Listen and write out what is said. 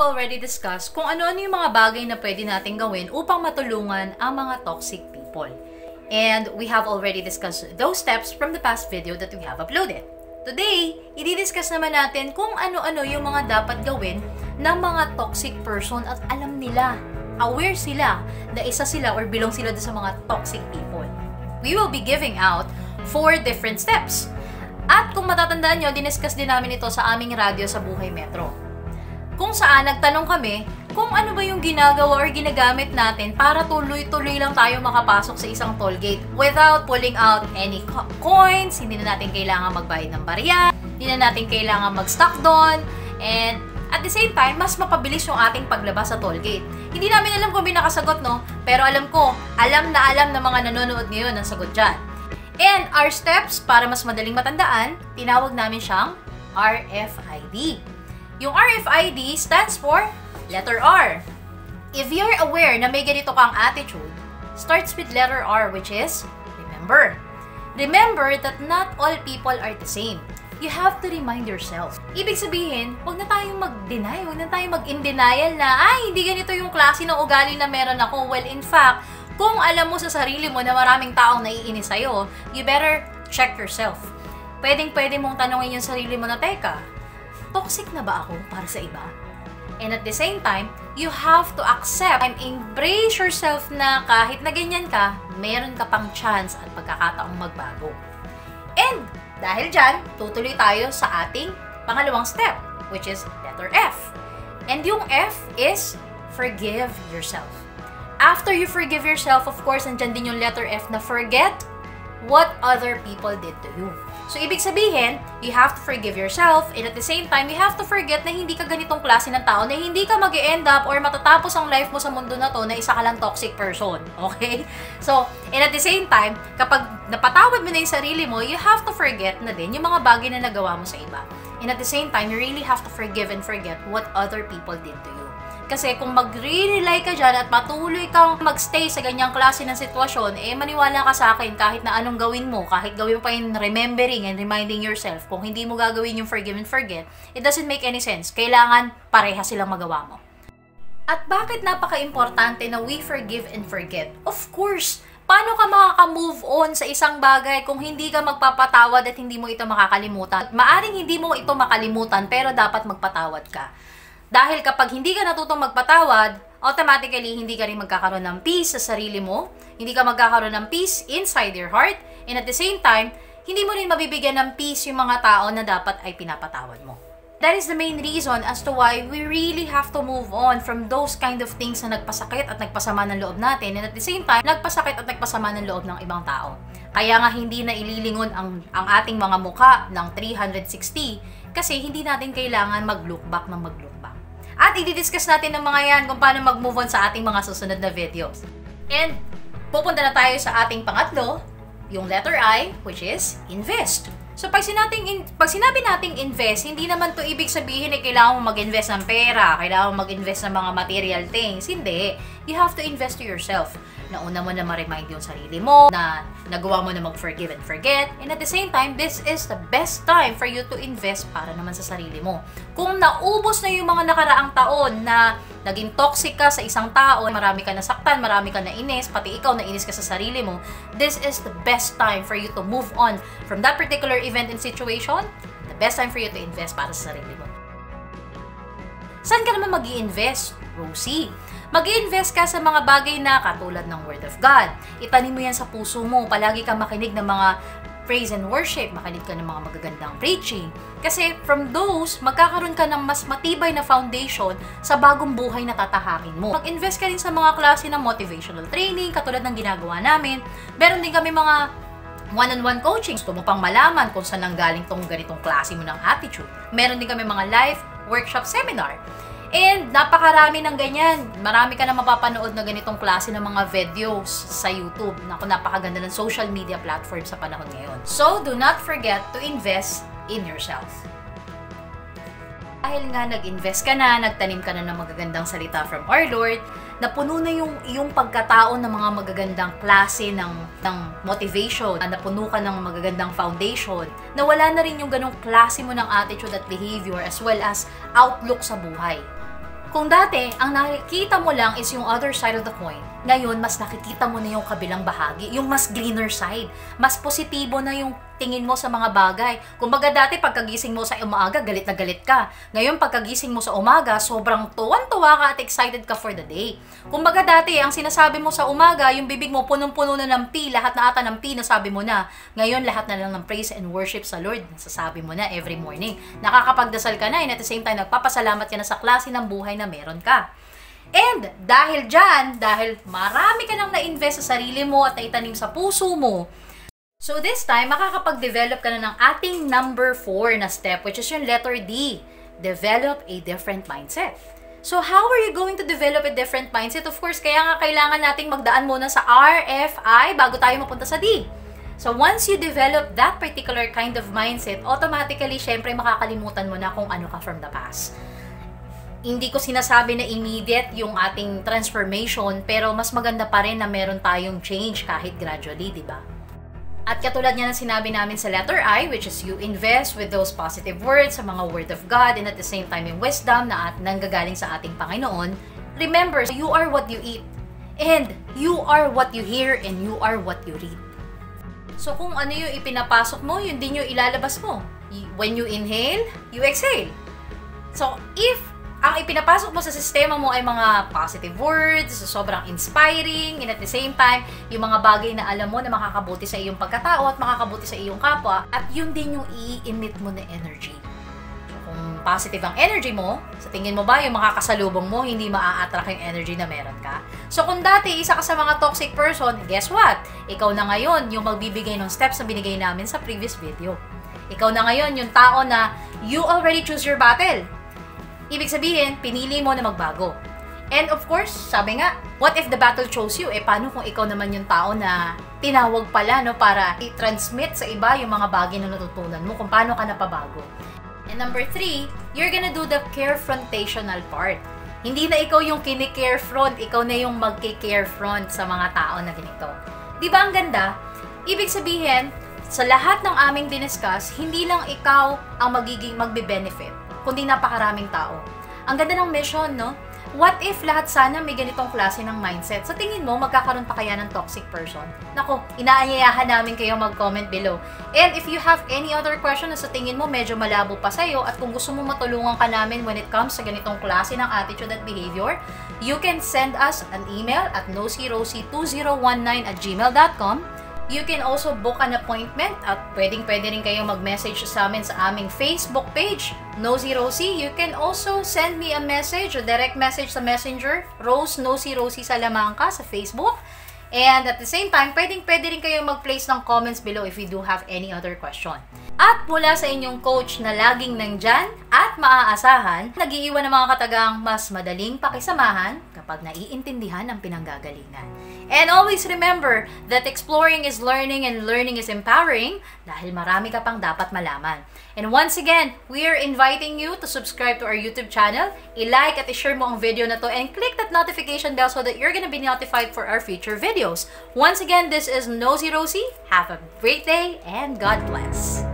have already discussed kung ano-ano yung mga bagay na pwede natin gawin upang matulungan ang mga toxic people. And we have already discussed those steps from the past video that we have uploaded. Today, i-discuss naman natin kung ano-ano yung mga dapat gawin ng mga toxic person at alam nila, aware sila na isa sila or belong sila sa mga toxic people. We will be giving out four different steps. At kung matatandaan nyo, diniscuss din namin ito sa aming radyo sa Buhay Metro kung saan nagtanong kami kung ano ba yung ginagawa or ginagamit natin para tuloy-tuloy lang tayo makapasok sa isang toll gate without pulling out any co- coins, hindi na natin kailangan magbayad ng barya, hindi na natin kailangan mag-stock doon, and at the same time, mas mapabilis yung ating paglabas sa toll gate. Hindi namin alam kung may nakasagot, no? Pero alam ko, alam na alam ng mga nanonood ngayon ang sagot dyan. And our steps, para mas madaling matandaan, tinawag namin siyang RFID. Yung RFID stands for letter R. If you're aware na may ganito kang attitude, starts with letter R which is remember. Remember that not all people are the same. You have to remind yourself. Ibig sabihin, huwag na tayong mag-deny, huwag na tayong mag-in denial na, ay, hindi ganito yung klase ng ugali na meron ako. Well, in fact, kung alam mo sa sarili mo na maraming taong naiinis sa'yo, you better check yourself. Pwedeng-pwede mong tanongin yung sarili mo na, teka, toxic na ba ako para sa iba? And at the same time, you have to accept and embrace yourself na kahit na ganyan ka, meron ka pang chance at pagkakataong magbago. And dahil dyan, tutuloy tayo sa ating pangalawang step, which is letter F. And yung F is forgive yourself. After you forgive yourself, of course, andyan din yung letter F na forget what other people did to you. So, ibig sabihin, you have to forgive yourself and at the same time, you have to forget na hindi ka ganitong klase ng tao, na hindi ka mag end up or matatapos ang life mo sa mundo na to na isa ka lang toxic person. Okay? So, and at the same time, kapag napatawad mo na yung sarili mo, you have to forget na din yung mga bagay na nagawa mo sa iba. And at the same time, you really have to forgive and forget what other people did to you. Kasi kung mag-rely ka dyan at patuloy kang magstay sa ganyang klase ng sitwasyon, eh maniwala ka sa akin kahit na anong gawin mo, kahit gawin mo pa yung remembering and reminding yourself, kung hindi mo gagawin yung forgive and forget, it doesn't make any sense. Kailangan pareha silang magawa mo. At bakit napaka-importante na we forgive and forget? Of course, paano ka makaka-move on sa isang bagay kung hindi ka magpapatawad at hindi mo ito makakalimutan? Maaring hindi mo ito makalimutan pero dapat magpatawad ka. Dahil kapag hindi ka natutong magpatawad, automatically hindi ka rin magkakaroon ng peace sa sarili mo, hindi ka magkakaroon ng peace inside your heart, and at the same time, hindi mo rin mabibigyan ng peace yung mga tao na dapat ay pinapatawad mo. That is the main reason as to why we really have to move on from those kind of things na nagpasakit at nagpasama ng loob natin and at the same time, nagpasakit at nagpasama ng loob ng ibang tao. Kaya nga hindi na ililingon ang, ang ating mga muka ng 360 kasi hindi natin kailangan mag-look back ng mag-look. At i-discuss natin ng mga yan kung paano mag-move on sa ating mga susunod na videos. And pupunta na tayo sa ating pangatlo, yung letter I, which is invest. So, pag, sinabing, in, pag sinabi nating invest, hindi naman to ibig sabihin na kailangan mo mag-invest ng pera, kailangan mo mag-invest ng mga material things. Hindi. You have to invest to yourself. Nauna mo na ma-remind yung sarili mo, na nagawa mo na mag-forgive and forget. And at the same time, this is the best time for you to invest para naman sa sarili mo. Kung naubos na yung mga nakaraang taon na naging toxic ka sa isang tao, marami ka nasaktan, marami ka nainis, pati ikaw nainis ka sa sarili mo, this is the best time for you to move on from that particular event and situation, the best time for you to invest para sa sarili mo. Saan ka naman mag invest Rosie? Mag invest ka sa mga bagay na katulad ng Word of God. Itanim mo yan sa puso mo. Palagi kang makinig ng mga praise and worship, makinig ka ng mga magagandang preaching. Kasi from those, magkakaroon ka ng mas matibay na foundation sa bagong buhay na tatahakin mo. Mag-invest ka rin sa mga klase ng motivational training, katulad ng ginagawa namin. Meron din kami mga one-on-one coaching. Gusto mo pang malaman kung saan nanggaling tong ganitong klase mo ng attitude. Meron din kami mga live workshop seminar. And napakarami ng ganyan. Marami ka na mapapanood na ganitong klase ng mga videos sa YouTube. Naku, napakaganda ng social media platform sa panahon ngayon. So, do not forget to invest in yourself. Dahil nga nag-invest ka na, nagtanim ka na ng magagandang salita from our Lord, napuno na yung iyong pagkatao ng mga magagandang klase ng, ng motivation, napuno ka ng magagandang foundation, na wala na rin yung ganong klase mo ng attitude at behavior as well as outlook sa buhay Kung dati, ang nakikita mo lang is yung other side of the coin, ngayon, mas nakikita mo na yung kabilang bahagi, yung mas greener side. Mas positibo na yung tingin mo sa mga bagay. Kung baga dati, pagkagising mo sa umaga, galit na galit ka. Ngayon, pagkagising mo sa umaga, sobrang tuwan-tuwa ka at excited ka for the day. Kung baga dati, ang sinasabi mo sa umaga, yung bibig mo punong-puno na ng P, lahat na ata ng P, nasabi mo na. Ngayon, lahat na lang ng praise and worship sa Lord, nasasabi mo na every morning. Nakakapagdasal ka na, and at the same time, nagpapasalamat ka na sa klase ng buhay na meron ka. And dahil dyan, dahil marami ka nang na-invest sa sarili mo at naitanim sa puso mo, so this time, makakapag-develop ka na ng ating number 4 na step, which is yung letter D. Develop a different mindset. So how are you going to develop a different mindset? Of course, kaya nga kailangan nating magdaan muna sa RFI bago tayo mapunta sa D. So once you develop that particular kind of mindset, automatically, syempre makakalimutan mo na kung ano ka from the past hindi ko sinasabi na immediate yung ating transformation, pero mas maganda pa rin na meron tayong change kahit gradually, di ba? At katulad nga ng sinabi namin sa letter I, which is you invest with those positive words sa mga word of God and at the same time yung wisdom na at nanggagaling sa ating Panginoon, remember, you are what you eat. And you are what you hear and you are what you read. So kung ano yung ipinapasok mo, yun din yung ilalabas mo. When you inhale, you exhale. So if ang ipinapasok mo sa sistema mo ay mga positive words, sobrang inspiring, and at the same time, yung mga bagay na alam mo na makakabuti sa iyong pagkatao at makakabuti sa iyong kapwa, at yun din yung i-emit mo na energy. So, kung positive ang energy mo, sa tingin mo ba yung makakasalubong mo, hindi maa-attract yung energy na meron ka? So kung dati, isa ka sa mga toxic person, guess what? Ikaw na ngayon yung magbibigay ng steps na binigay namin sa previous video. Ikaw na ngayon yung tao na you already choose your battle Ibig sabihin, pinili mo na magbago. And of course, sabi nga, what if the battle chose you? Eh, paano kung ikaw naman yung tao na tinawag pala no, para i-transmit sa iba yung mga bagay na natutunan mo, kung paano ka napabago. And number three, you're gonna do the carefrontational part. Hindi na ikaw yung kini-care front, ikaw na yung magki-care front sa mga tao na ganito. Di ba ang ganda? Ibig sabihin, sa lahat ng aming diniscuss, hindi lang ikaw ang magiging magbe-benefit kundi napakaraming tao. Ang ganda ng mission, no? What if lahat sana may ganitong klase ng mindset? Sa tingin mo, magkakaroon pa kaya ng toxic person? Nako, inaanyayahan namin kayo mag-comment below. And if you have any other question na sa tingin mo medyo malabo pa sa'yo at kung gusto mo matulungan ka namin when it comes sa ganitong klase ng attitude at behavior, you can send us an email at nosyrosy2019 at gmail.com You can also book an appointment at pwedeng pwede rin kayo mag-message sa amin sa aming Facebook page, Nosy Rosie. You can also send me a message, a direct message sa Messenger, Rose Nosy Rosie Salamangka sa Facebook. And at the same time, pwedeng pwede rin kayo mag-place ng comments below if you do have any other question. At mula sa inyong coach na laging nandyan at maaasahan, nagiiwan ng mga katagang mas madaling pakisamahan kapag naiintindihan ang pinanggagalingan. And always remember that exploring is learning and learning is empowering dahil marami ka pang dapat malaman. And once again, we are inviting you to subscribe to our YouTube channel, i-like at i-share mo ang video na to, and click that notification bell so that you're gonna be notified for our future videos. Once again, this is Nosy Rosie. Have a great day and God bless.